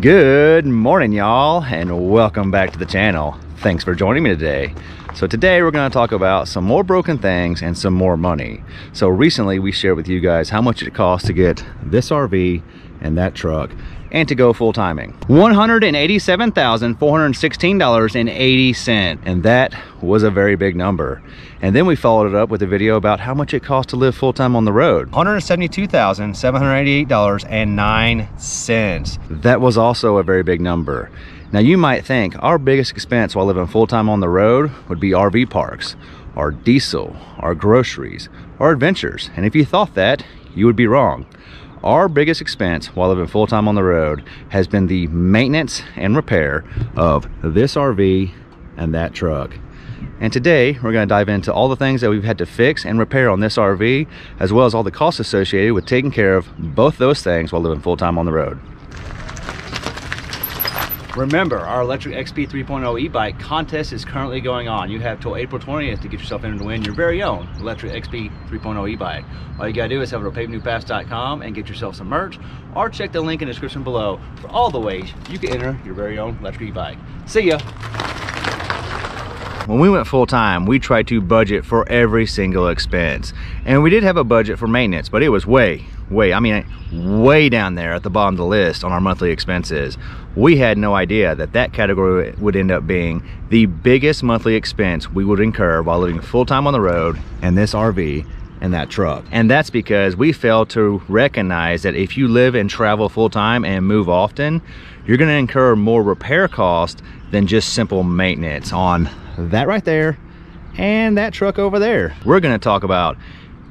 Good morning, y'all, and welcome back to the channel. Thanks for joining me today. So today we're going to talk about some more broken things and some more money. So recently we shared with you guys how much it costs to get this RV and that truck and to go full timing. $187,416.80 and that was a very big number. And then we followed it up with a video about how much it costs to live full time on the road. $172,788.09. That was also a very big number. Now you might think our biggest expense while living full time on the road would be RV parks, our diesel, our groceries, our adventures. And if you thought that, you would be wrong. Our biggest expense while living full time on the road has been the maintenance and repair of this RV and that truck. And today we're going to dive into all the things that we've had to fix and repair on this RV, as well as all the costs associated with taking care of both those things while living full time on the road. Remember, our Lectric XP 3.0 e-bike contest is currently going on. You have till April 20th to get yourself in to win your very own Lectric XP 3.0 e-bike. All you gotta do is head over to pavenewpass.com and get yourself some merch, or check the link in the description below for all the ways you can enter your very own Lectric e-bike. See ya! When we went full time, we tried to budget for every single expense. And we did have a budget for maintenance, but it was way, way, I mean, way down there at the bottom of the list on our monthly expenses. We had no idea that that category would end up being the biggest monthly expense we would incur while living full time on the road and this RV and that truck. And that's because we failed to recognize that if you live and travel full time and move often, you're gonna incur more repair costs than just simple maintenance on that right there and that truck over there. We're gonna talk about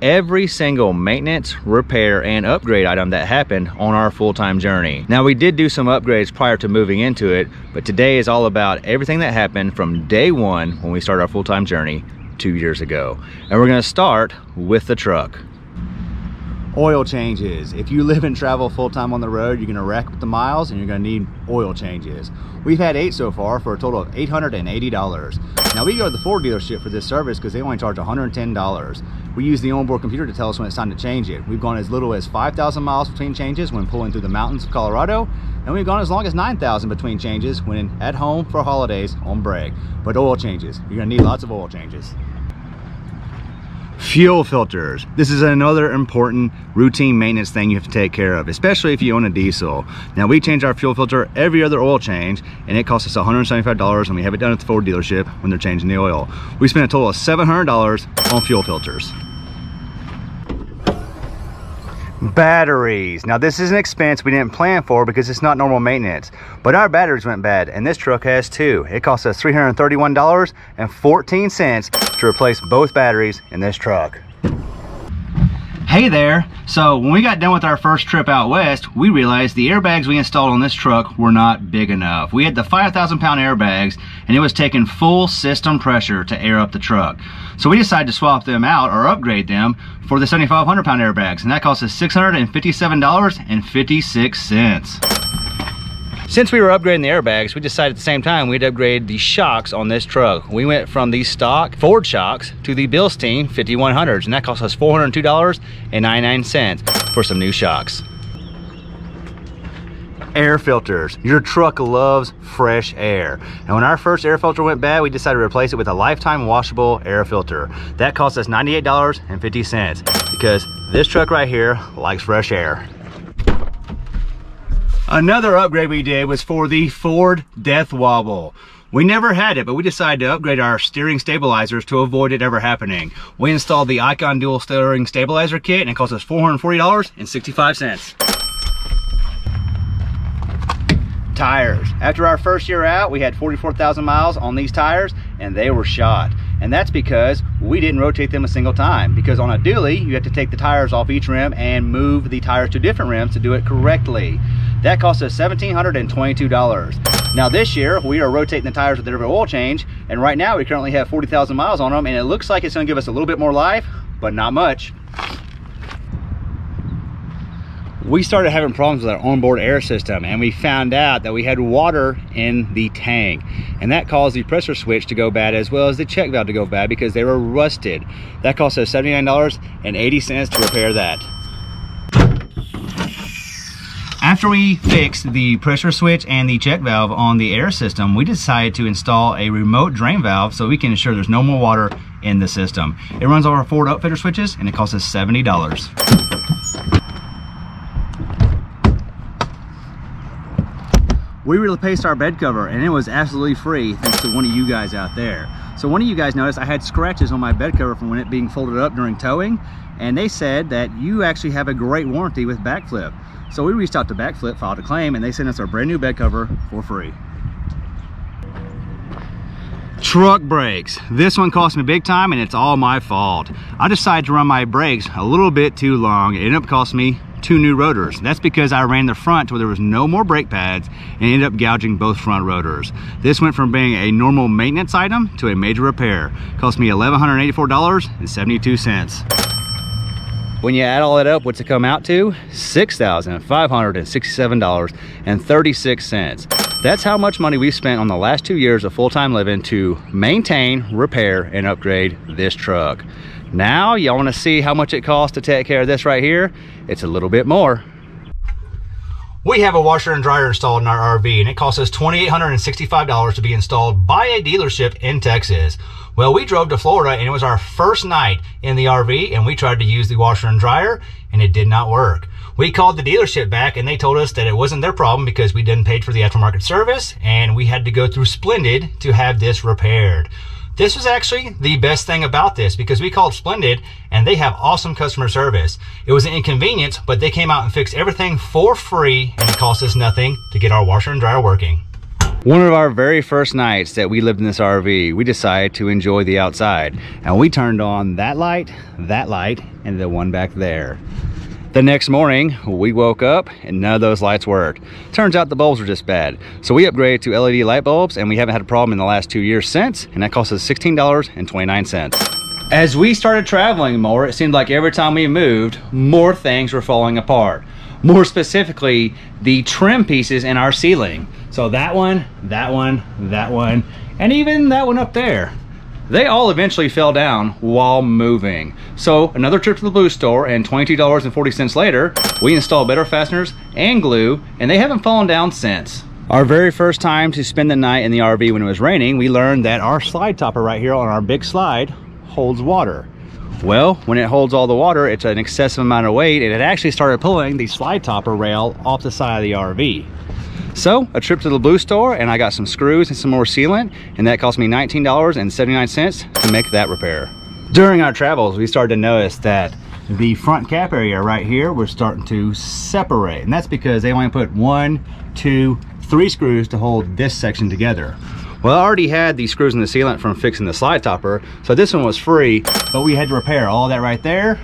every single maintenance, repair, and upgrade item that happened on our full-time journey. Now we did do some upgrades prior to moving into it, but today is all about everything that happened from day one when we started our full-time journey two years ago. And we're gonna start with the truck. Oil changes. If you live and travel full-time on the road, you're gonna wreck with the miles and you're gonna need oil changes. We've had eight so far for a total of $880. Now we go to the Ford dealership for this service because they only charge $110. We use the onboard computer to tell us when it's time to change it. We've gone as little as 5,000 miles between changes when pulling through the mountains of Colorado, and we've gone as long as 9,000 between changes when at home for holidays on break. But oil changes, you're gonna need lots of oil changes. Fuel filters. This is another important routine maintenance thing you have to take care of, especially if you own a diesel. Now we change our fuel filter every other oil change and it costs us $175 and we have it done at the Ford dealership when they're changing the oil. We spent a total of $700 on fuel filters. Batteries. Now this is an expense we didn't plan for because it's not normal maintenance, but our batteries went bad and this truck has two It cost us $331.14 to replace both batteries in this truck. Hey there. So when we got done with our first trip out west, we realized the airbags we installed on this truck were not big enough. We had the 5,000 pound airbags and it was taking full system pressure to air up the truck. So we decided to swap them out or upgrade them for the 7,500 pound airbags and that cost us $657.56. Since we were upgrading the airbags, we decided at the same time we'd upgrade the shocks on this truck. We went from the stock Ford shocks to the Bilstein 5100s, and that cost us $402.99 for some new shocks. Air filters. Your truck loves fresh air. And when our first air filter went bad, we decided to replace it with a lifetime washable air filter. That cost us $98.50 because this truck right here likes fresh air. Another upgrade we did was for the Ford Death Wobble. We never had it, but we decided to upgrade our steering stabilizers to avoid it ever happening. We installed the Icon Dual Steering Stabilizer Kit and it cost us $440.65. Tires. After our first year out, we had 44,000 miles on these tires and they were shot. And that's because we didn't rotate them a single time. Because on a dually, you have to take the tires off each rim and move the tires to different rims to do it correctly. That cost us $1,722. Now this year, we are rotating the tires with every oil change, and right now we currently have 40,000 miles on them, and it looks like it's gonna give us a little bit more life, but not much. We started having problems with our onboard air system and we found out that we had water in the tank and that caused the pressure switch to go bad as well as the check valve to go bad because they were rusted. That cost us $79.80 to repair that. After we fixed the pressure switch and the check valve on the air system, we decided to install a remote drain valve so we can ensure there's no more water in the system. It runs over Ford upfitter switches and it costs us $70. We replaced our bed cover and it was absolutely free thanks to one of you guys out there. So one of you guys noticed I had scratches on my bed cover from when it being folded up during towing and they said that you actually have a great warranty with BAKFlip. So we reached out to BAKFlip, filed a claim, and they sent us our brand new bed cover for free. Truck brakes. This one cost me big time and it's all my fault. I decided to run my brakes a little bit too long. It ended up costing me two new rotors. That's because I ran the front where there was no more brake pads and ended up gouging both front rotors. This went from being a normal maintenance item to a major repair. Cost me $1,184.72. When you add all that up, what's it come out to? $6,567.36. That's how much money we've spent on the last two years of full-time living to maintain, repair, and upgrade this truck. Now, y'all wanna see how much it costs to take care of this right here? It's a little bit more. We have a washer and dryer installed in our RV and it costs us $2,865 to be installed by a dealership in Texas. Well, we drove to Florida and it was our first night in the RV and we tried to use the washer and dryer and it did not work. We called the dealership back and they told us that it wasn't their problem because we didn't pay for the aftermarket service and we had to go through Splendide to have this repaired. This was actually the best thing about this because we called Splendide and they have awesome customer service. It was an inconvenience, but they came out and fixed everything for free and it cost us nothing to get our washer and dryer working. One of our very first nights that we lived in this RV, we decided to enjoy the outside and we turned on that light, that light, and the one back there. The next morning, we woke up and none of those lights worked. Turns out the bulbs were just bad. So we upgraded to LED light bulbs and we haven't had a problem in the last two years since, and that cost us $16.29. As we started traveling more, it seemed like every time we moved, more things were falling apart. More specifically, the trim pieces in our ceiling. So that one, that one, that one, and even that one up there. They all eventually fell down while moving. So another trip to the Blue store and $22.40 later, we installed better fasteners and glue and they haven't fallen down since. Our very first time to spend the night in the RV when it was raining, we learned that our slide topper right here on our big slide holds water. Well, when it holds all the water, it's an excessive amount of weight and it actually started pulling the slide topper rail off the side of the RV. So a trip to the blue store and I got some screws and some more sealant and that cost me $19.79 to make that repair. During our travels, we started to notice that the front cap area right here was starting to separate and that's because they only put one, two, three screws to hold this section together. Well, I already had these screws in the sealant from fixing the slide topper, so this one was free, but we had to repair all that right there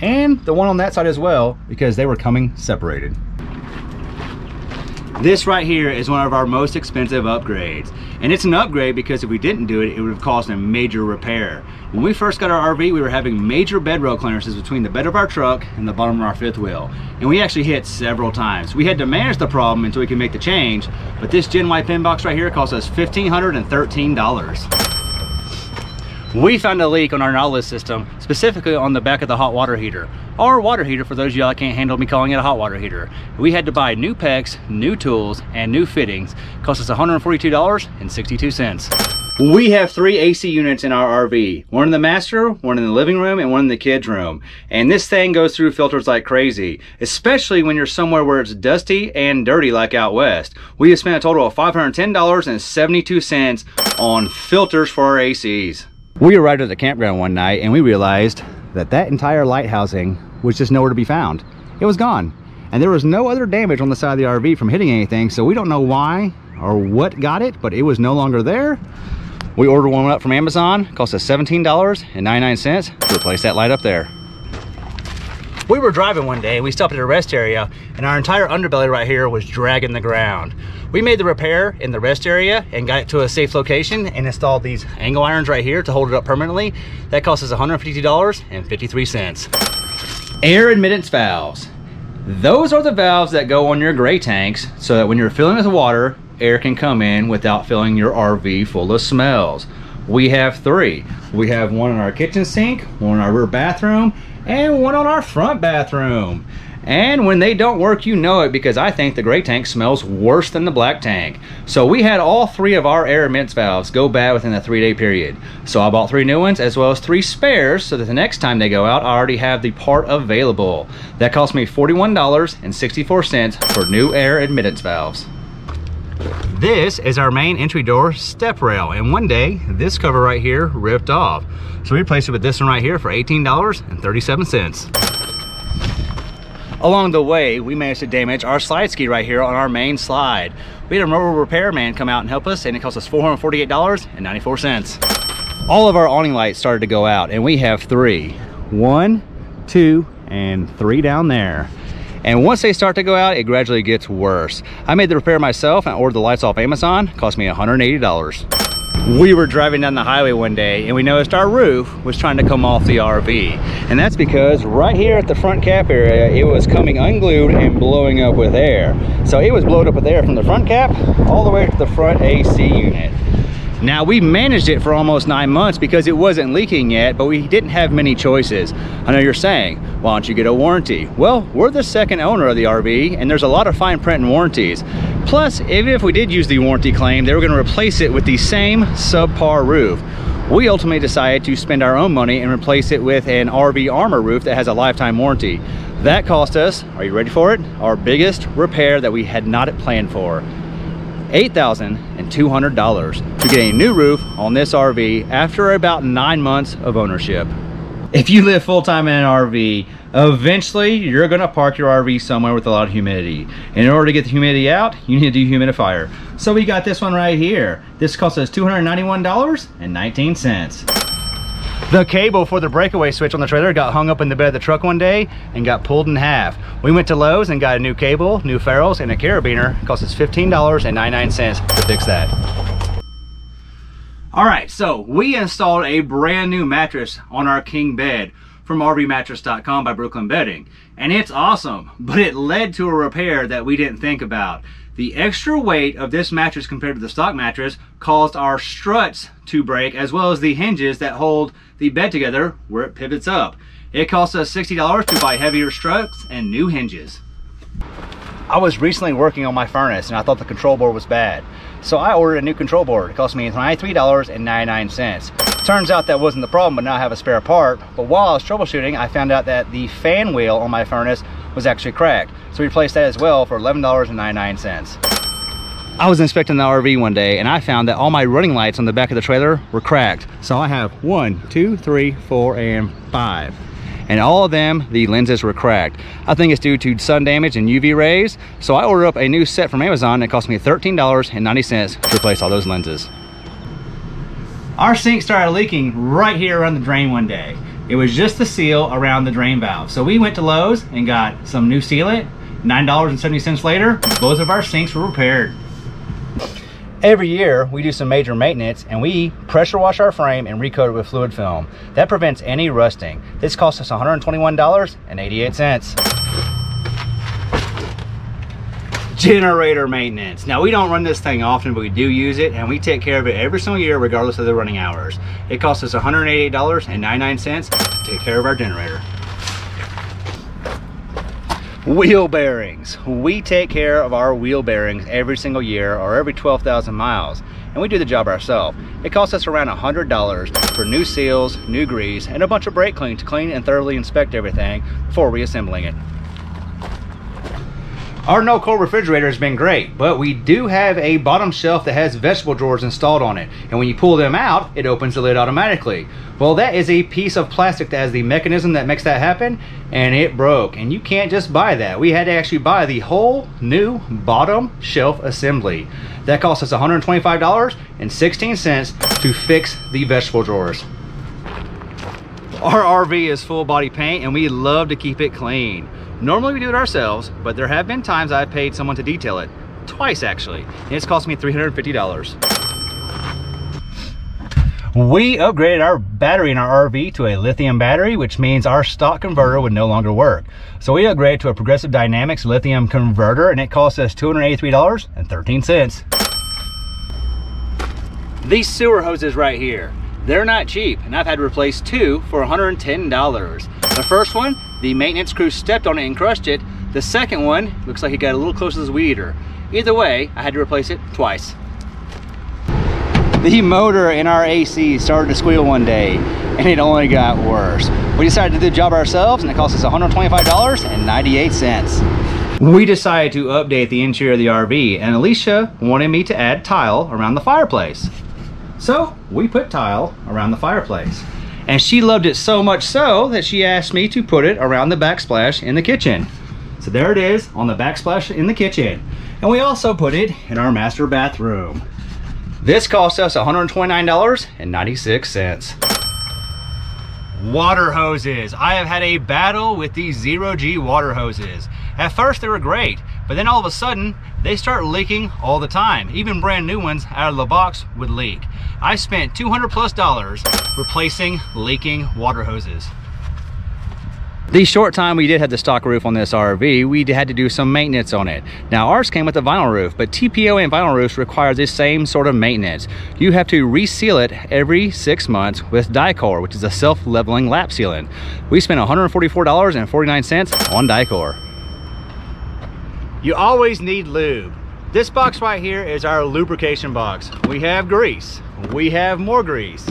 and the one on that side as well because they were coming separated. This right here is one of our most expensive upgrades. And it's an upgrade because if we didn't do it, it would have caused a major repair. When we first got our RV, we were having major bed rail clearances between the bed of our truck and the bottom of our fifth wheel. And we actually hit several times. We had to manage the problem until we could make the change, but this Gen Y pin box right here cost us $1,513. We found a leak on our Nautilus system, specifically on the back of the hot water heater. Our water heater, for those of y'all that can't handle me calling it a hot water heater. We had to buy new PEX, new tools, and new fittings. Cost us $142.62. We have three AC units in our RV. One in the master, one in the living room, and one in the kids' room. And this thing goes through filters like crazy, especially when you're somewhere where it's dusty and dirty like out west. We have spent a total of $510.72 on filters for our ACs. We arrived at the campground one night and we realized that that entire light housing was just nowhere to be found. It was gone. And there was no other damage on the side of the RV from hitting anything, so we don't know why or what got it, but it was no longer there. We ordered one up from Amazon, cost us $17.99 to replace that light up there. We were driving one day, we stopped at a rest area, and our entire underbelly right here was dragging the ground. We made the repair in the rest area and got it to a safe location and installed these angle irons right here to hold it up permanently. That cost us $152.53. Air admittance valves. Those are the valves that go on your gray tanks so that when you're filling with water, air can come in without filling your RV full of smells. We have three. We have one in our kitchen sink, one in our rear bathroom, and one on our front bathroom. And when they don't work, you know it because I think the gray tank smells worse than the black tank. So we had all three of our air admittance valves go bad within a three day period. So I bought three new ones as well as three spares so that the next time they go out, I already have the part available. That cost me $41.64 for new air admittance valves. This is our main entry door step rail. And one day, this cover right here ripped off. So we replaced it with this one right here for $18.37. Along the way, we managed to damage our slide ski right here on our main slide. We had a mobile repairman come out and help us and it cost us $448.94. All of our awning lights started to go out and we have three. One, two, and three down there. And once they start to go out, it gradually gets worse. I made the repair myself and ordered the lights off Amazon. Cost me $180 we were driving down the highway one day and we noticed our roof was trying to come off the RV. And that's because right here at the front cap area, it was coming unglued and blowing up with air. So it was blowed up with air from the front cap all the way to the front AC unit. Now we managed it for almost nine months because it wasn't leaking yet, but we didn't have many choices. I know you're saying, why don't you get a warranty? Well, we're the second owner of the RV and there's a lot of fine print and warranties. Plus, even if we did use the warranty claim, they were gonna replace it with the same subpar roof. We ultimately decided to spend our own money and replace it with an RV armor roof that has a lifetime warranty. That cost us, are you ready for it? Our biggest repair that we had not planned for. $8,200 to get a new roof on this RV after about nine months of ownership. If you live full-time in an RV, eventually you're gonna park your RV somewhere with a lot of humidity. And in order to get the humidity out, you need a dehumidifier. So we got this one right here. This cost us $291.19. The cable for the breakaway switch on the trailer got hung up in the bed of the truck one day and got pulled in half. We went to Lowe's and got a new cable, new ferrules, and a carabiner. It cost us $15.99 to fix that. All right, so we installed a brand new mattress on our king bed from rvmattress.com by Brooklyn Bedding. And it's awesome, but it led to a repair that we didn't think about. The extra weight of this mattress compared to the stock mattress caused our struts to break as well as the hinges that hold the bed together where it pivots up. It cost us $60 to buy heavier struts and new hinges. I was recently working on my furnace and I thought the control board was bad. So I ordered a new control board. It cost me $93.99. Turns out that wasn't the problem, but now I have a spare part. But while I was troubleshooting, I found out that the fan wheel on my furnace was actually cracked. So we replaced that as well for $11.99. I was inspecting the RV one day and I found that all my running lights on the back of the trailer were cracked. So I have one, two, three, four, and five. And all of them, the lenses were cracked. I think it's due to sun damage and UV rays. So I ordered up a new set from Amazon. It cost me $13.90 to replace all those lenses. Our sink started leaking right here around the drain one day. It was just the seal around the drain valve. So we went to Lowe's and got some new sealant. $9.70 later, both of our sinks were repaired. Every year, we do some major maintenance and we pressure wash our frame and recoat it with fluid film. That prevents any rusting. This costs us $121.88 generator maintenance. Now we don't run this thing often, but we do use it and we take care of it every single year regardless of the running hours. It costs us $188.99 to take care of our generator. Wheel bearings. We take care of our wheel bearings every single year or every 12,000 miles and we do the job ourselves. It costs us around $100 for new seals, new grease, and a bunch of brake clean to clean and thoroughly inspect everything before reassembling it. Our Norcold refrigerator has been great, but we do have a bottom shelf that has vegetable drawers installed on it. And when you pull them out, it opens the lid automatically. Well, that is a piece of plastic that has the mechanism that makes that happen, and it broke. And you can't just buy that. We had to actually buy the whole new bottom shelf assembly. That cost us $125.16 to fix the vegetable drawers. Our RV is full body paint and we love to keep it clean. Normally we do it ourselves, but there have been times I've paid someone to detail it. Twice actually, and it's cost me $350. We upgraded our battery in our RV to a lithium battery, which means our stock converter would no longer work. So we upgraded to a Progressive Dynamics lithium converter and it cost us $283.13. These sewer hoses right here, they're not cheap and I've had to replace two for $110. The first one, the maintenance crew stepped on it and crushed it, The second one looks like it got a little closer to the weed eater. Either way, I had to replace it twice. The motor in our AC started to squeal one day and it only got worse. We decided to do the job ourselves and it cost us $125.98. We decided to update the interior of the RV and Alicia wanted me to add tile around the fireplace. So we put tile around the fireplace. And she loved it so much so that she asked me to put it around the backsplash in the kitchen. So there it is on the backsplash in the kitchen. And we also put it in our master bathroom. This cost us $129.96. Water hoses. I have had a battle with these zero G water hoses. At first they were great, but then all of a sudden they start leaking all the time. Even brand new ones out of the box would leak. I spent 200 plus dollars replacing leaking water hoses. The short time we did have the stock roof on this RV, we had to do some maintenance on it. Now ours came with a vinyl roof, but TPO and vinyl roofs require the same sort of maintenance. You have to reseal it every six months with Dicor, which is a self-leveling lap sealant. We spent $144.49 on Dicor. You always need lube. This box right here is our lubrication box. We have grease, we have more grease,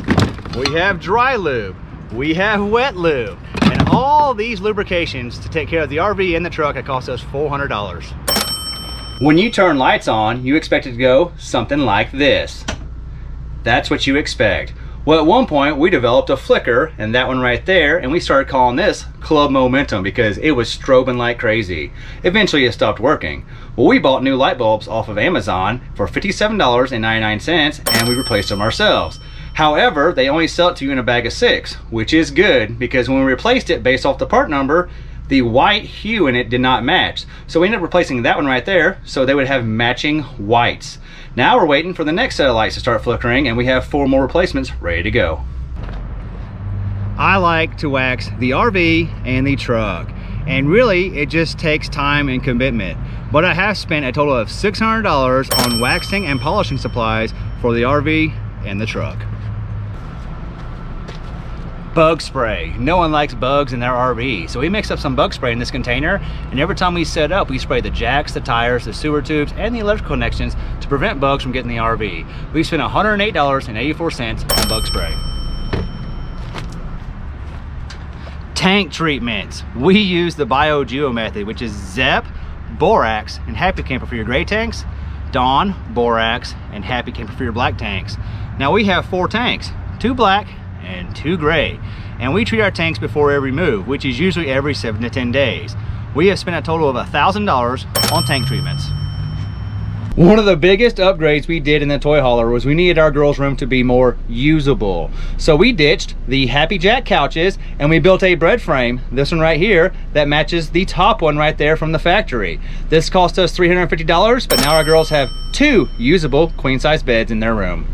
we have dry lube, we have wet lube. And all these lubrications to take care of the RV and the truck it cost us $400 when you turn lights on you expect it to go something like this. That's what you expect well at one point we developed a flicker and that one right there and we started calling this club momentum because it was strobing like crazy eventually it stopped working well we bought new light bulbs off of Amazon for $57.99 and we replaced them ourselves However, they only sell it to you in a bag of six, which is good because when we replaced it based off the part number, the white hue in it did not match. So we ended up replacing that one right there so they would have matching whites. Now we're waiting for the next set of lights to start flickering and we have four more replacements ready to go. I like to wax the RV and the truck and really it just takes time and commitment but I have spent a total of $600 on waxing and polishing supplies for the RV and the truck bug spray. No one likes bugs in their RV. So we mixed up some bug spray in this container and every time we set up, we spray the jacks, the tires, the sewer tubes, and the electrical connections to prevent bugs from getting the RV. We spent $108.84 on bug spray. Tank treatments. We use the BioGeo method, which is ZEP, Borax, and Happy Camper for your gray tanks, Dawn, Borax, and Happy Camper for your black tanks. Now we have four tanks, two black and two gray. And we treat our tanks before every move, which is usually every seven to 10 days. We have spent a total of $1,000 on tank treatments. One of the biggest upgrades we did in the toy hauler was we needed our girls room to be more usable. So we ditched the Happy Jack couches and we built a bread frame, this one right here, that matches the top one right there from the factory. This cost us $350, but now our girls have two usable queen size beds in their room.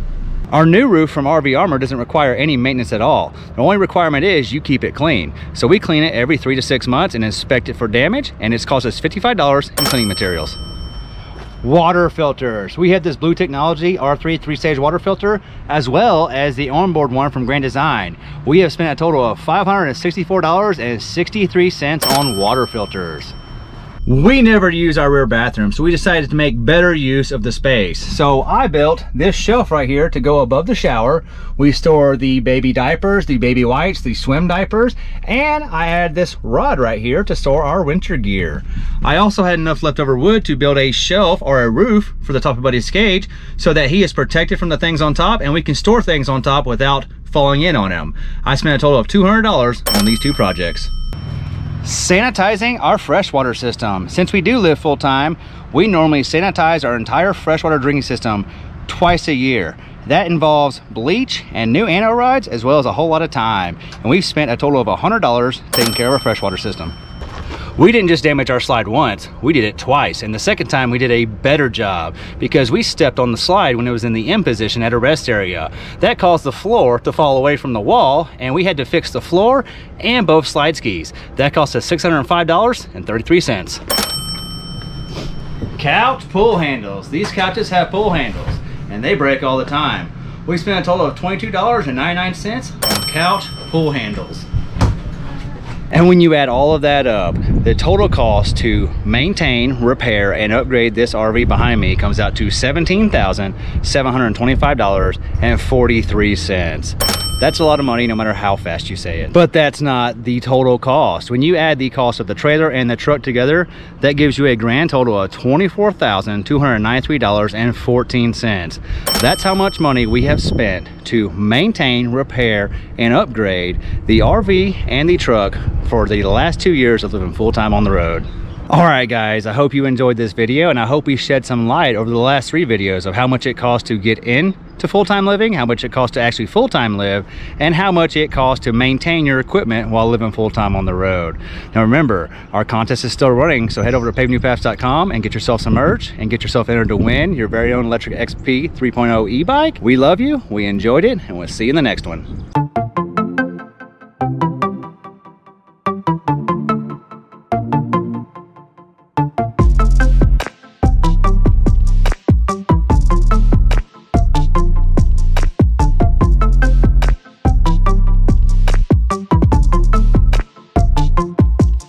Our new roof from RV Armor doesn't require any maintenance at all. The only requirement is you keep it clean. So we clean it every three to six months and inspect it for damage and it's cost us $55 in cleaning materials. Water filters. We have this Blue Technology R3 three-stage water filter as well as the onboard one from Grand Design. We have spent a total of $564.63 on water filters we never use our rear bathroom so we decided to make better use of the space. So i built this shelf right here to go above the shower. We store the baby diapers the baby wipes the swim diapers and i had this rod right here to store our winter gear. I also had enough leftover wood to build a shelf or a roof for the top of buddy's cage so that he is protected from the things on top and we can store things on top without falling in on him. I spent a total of 200 dollars on these two projects sanitizing our freshwater system. Since we do live full-time, we normally sanitize our entire freshwater drinking system twice a year. That involves bleach and new anno as well as a whole lot of time. And we've spent a total of $100 taking care of our freshwater system. We didn't just damage our slide once, we did it twice. And the second time we did a better job because we stepped on the slide when it was in the M position at a rest area. That caused the floor to fall away from the wall and we had to fix the floor and both slide skis. That cost us $605.33. Couch pull handles. These couches have pull handles and they break all the time. We spent a total of $22.99 on couch pull handles. And when you add all of that up, the total cost to maintain, repair, and upgrade this RV behind me comes out to $17,725.43. That's a lot of money no matter how fast you say it. But that's not the total cost. When you add the cost of the trailer and the truck together, that gives you a grand total of $24,293.14. That's how much money we have spent to maintain, repair, and upgrade the RV and the truck for the last two years of living full-time on the road. All right, guys, I hope you enjoyed this video and I hope we shed some light over the last three videos of how much it costs to get in to full-time living, how much it costs to actually full-time live, and how much it costs to maintain your equipment while living full-time on the road. Now remember, our contest is still running, so head over to pavenewpaths.com and get yourself some merch and get yourself entered to win your very own Lectric XP 3.0 e-bike. We love you, we enjoyed it, and we'll see you in the next one.